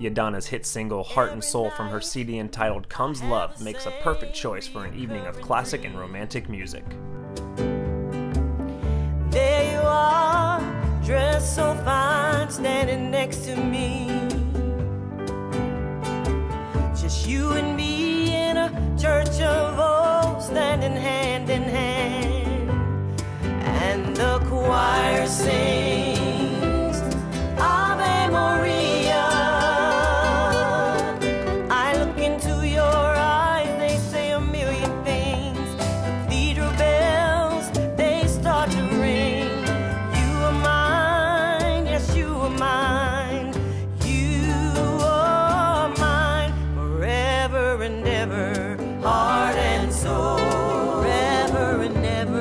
YaDonna's hit single Heart and Soul from her CD entitled Comes Love makes a perfect choice for an evening of classic and romantic music. There you are, dressed so fine, standing next to me. Just you and me in a church of old, standing hand in hand. And the choir sings. soul forever and ever.